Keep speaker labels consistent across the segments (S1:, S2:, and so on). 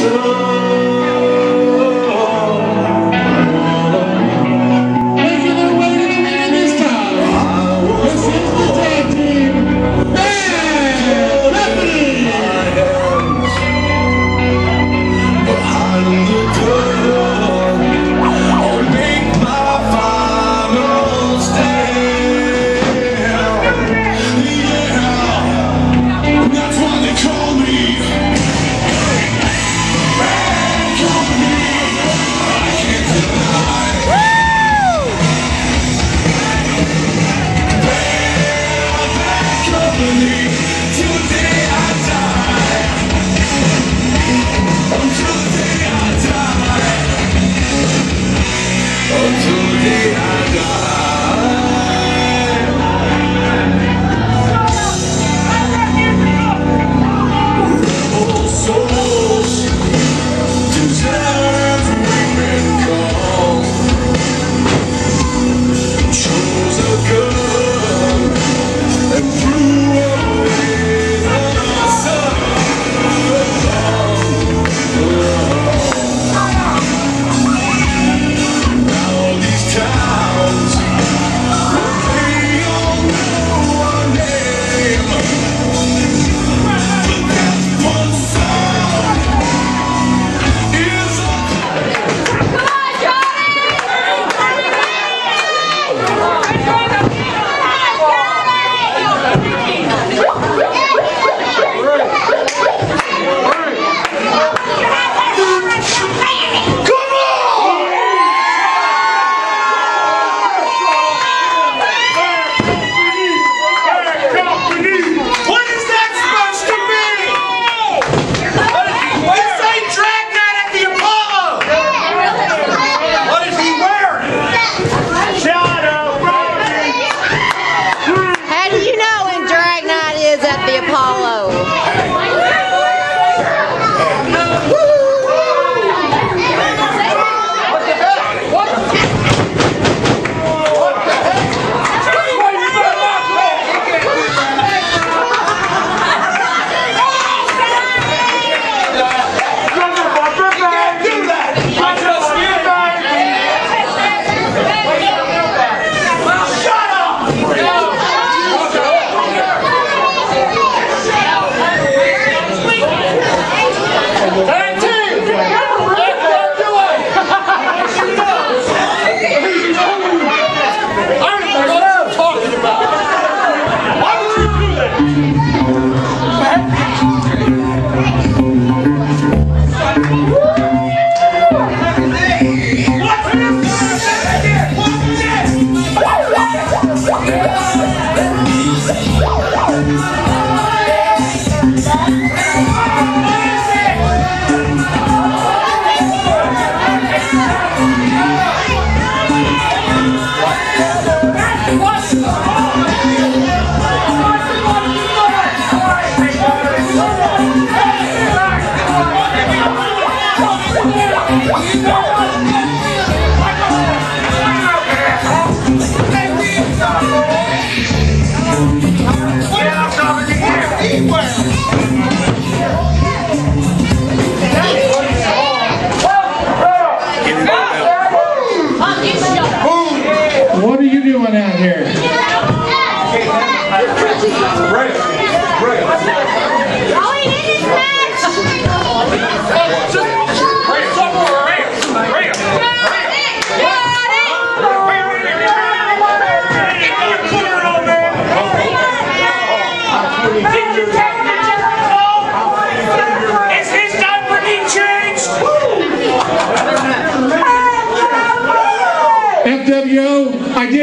S1: so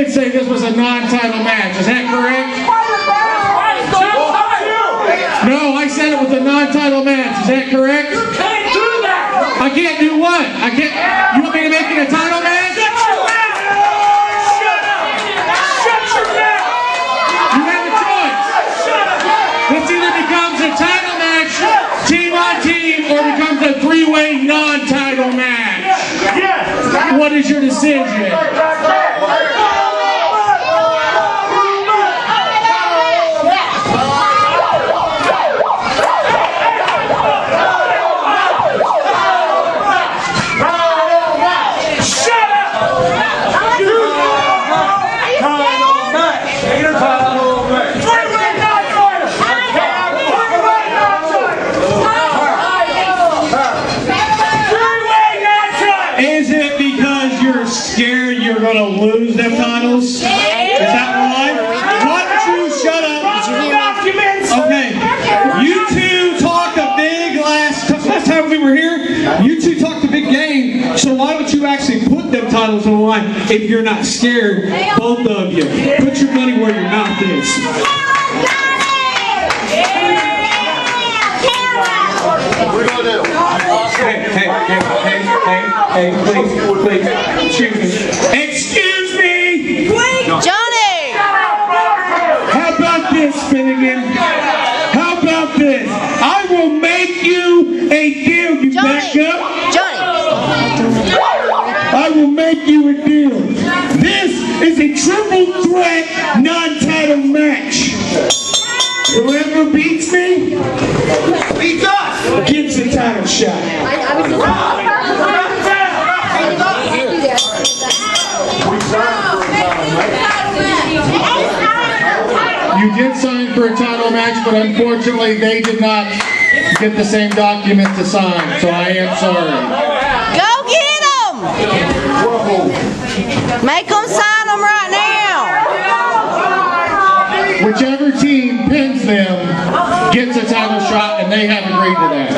S2: did
S3: say this was a non-title match. Is that correct? No, I said it was a non-title match. Is that correct?
S2: You can't do that.
S3: I can't do what? I can't. You want me to make it a title match? three-way non-title match.
S2: Yes. Yes.
S3: What is your decision?
S4: If you're not scared, both of you. Put your money where your mouth is. Hey, hey, hey, hey, hey, hey, please, please, excuse me. Excuse me!
S5: Johnny!
S1: How about this, Finnegan? How about this? I will make you a deal. You back up?
S5: Johnny!
S1: I will make you a deal. Non-title match. Whoever beats me
S6: Beats us!
S1: gets a title shot.
S3: You did sign for a title match, but unfortunately they did not get the same document to sign, so I am sorry.
S5: Go get them! Make them sign them
S3: gets a title shot, and they have agreed to that.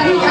S5: Oh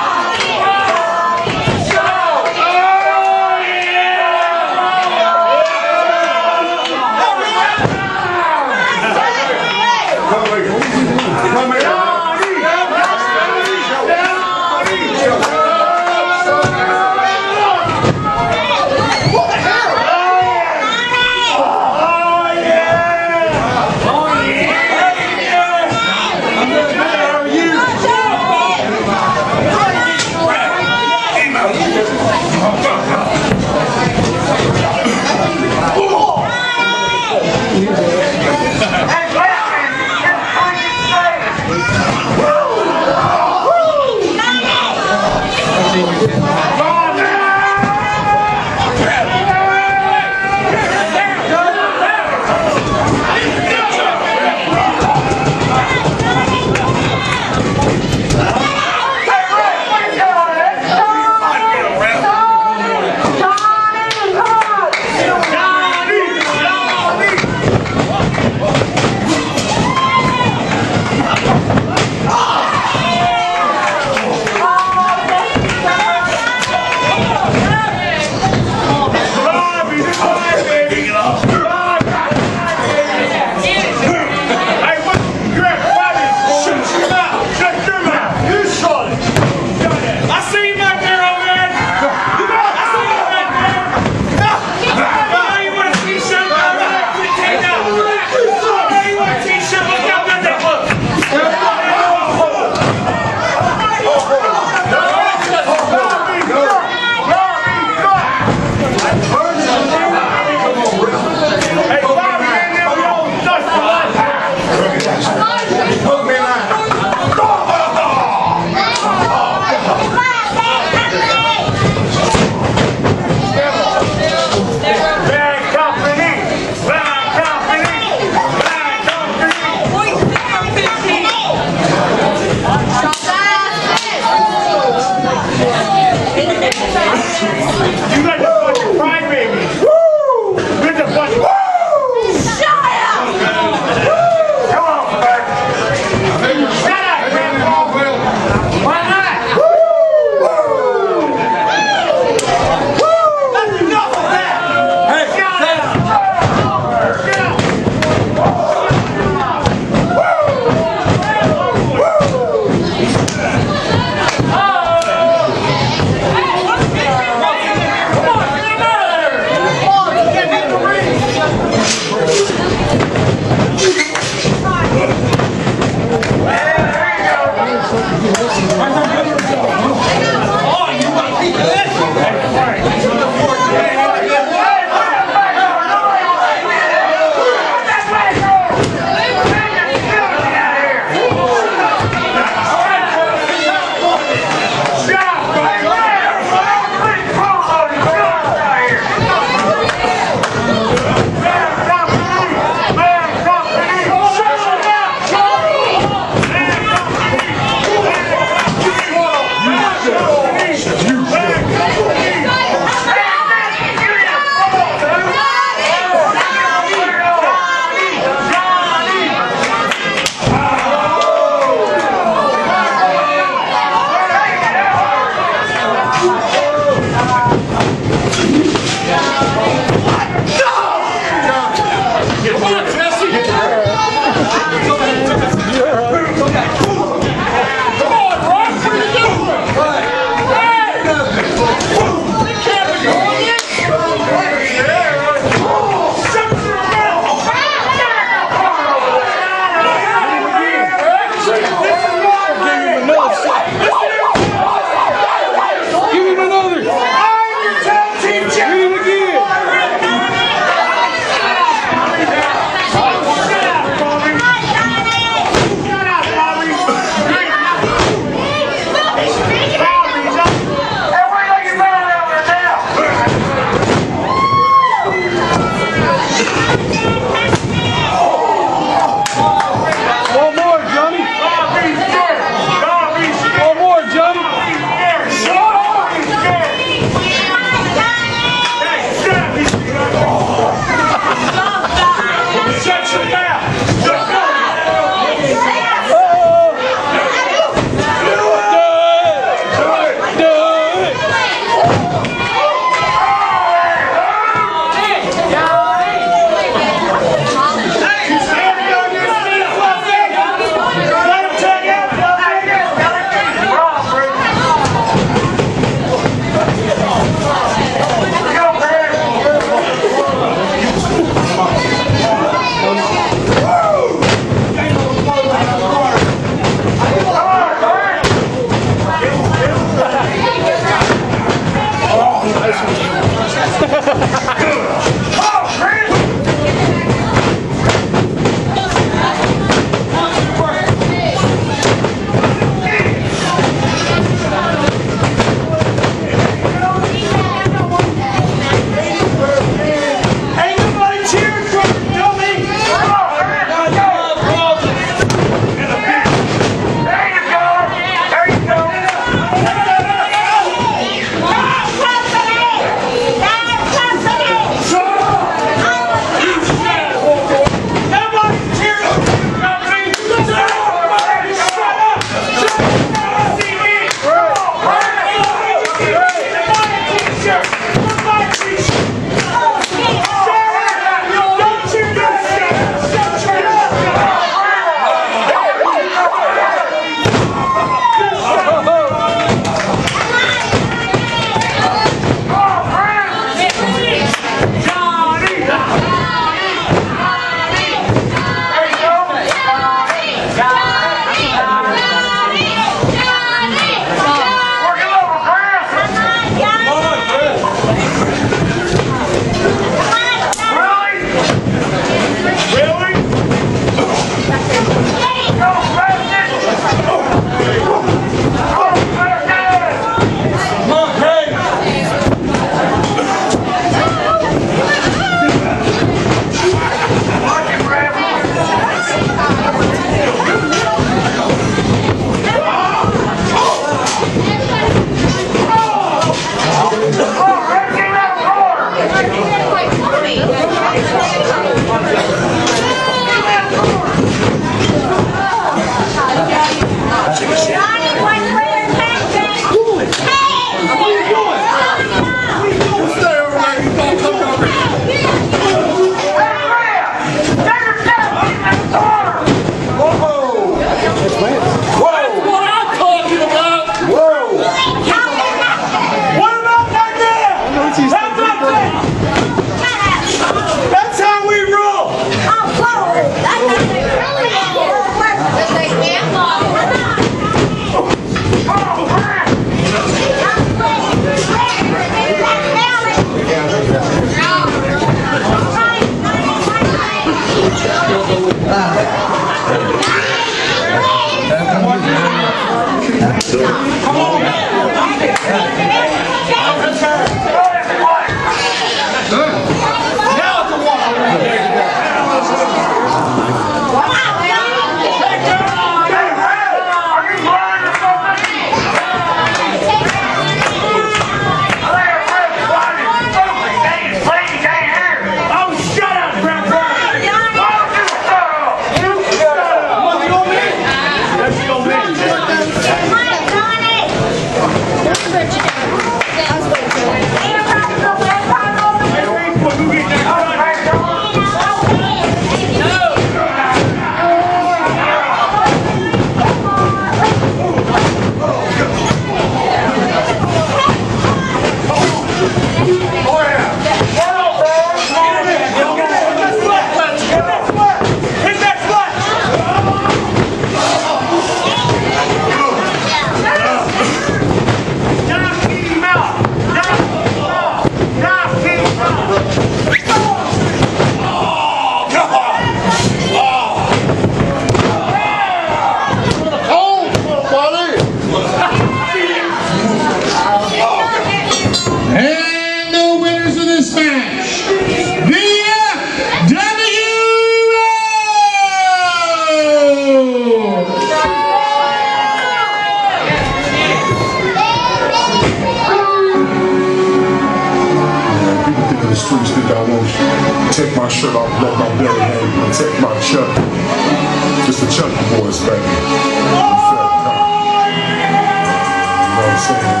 S7: saying?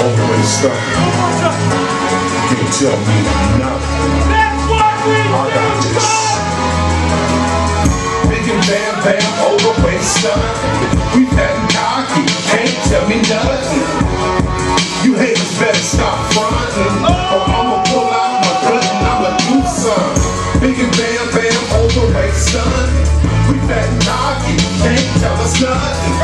S7: Always stuck. Can't tell me nothing. I got this.
S8: Big and bam bam, overweight son. We and cocky, can't tell me nothing. You haters better stop fronting, or I'ma pull out my gun and I'ma do some. Big and bam bam, overweight son. We and cocky, can't tell us nothing.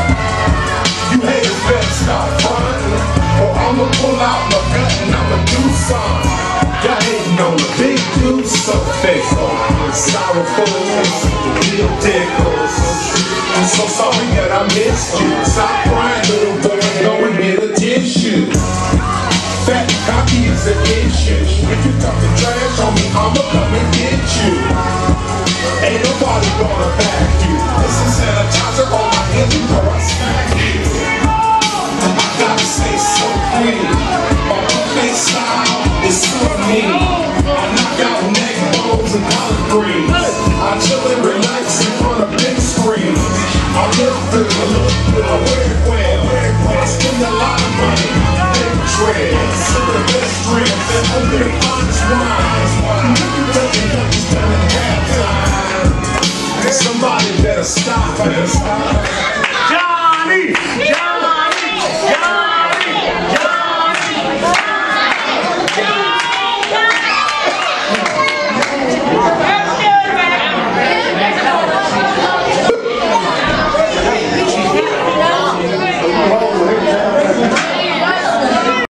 S8: You haters better stop fronting, or I'ma pull out my gun and I'ma do some. Y'all hating on the big dude, so fake, sorrowful, real dickles. I'm so sorry that I missed you. Stop crying, little boy, go and get a tissue. Fat cocky is an issue. If you talking trash on me, I'ma come and get you. Ain't nobody gonna back you. This is sanitizer on my hands before I smack you. I gotta stay so free. My buffet style is so mean. I knock out neck bones and collard greens. I chill and relax Parece.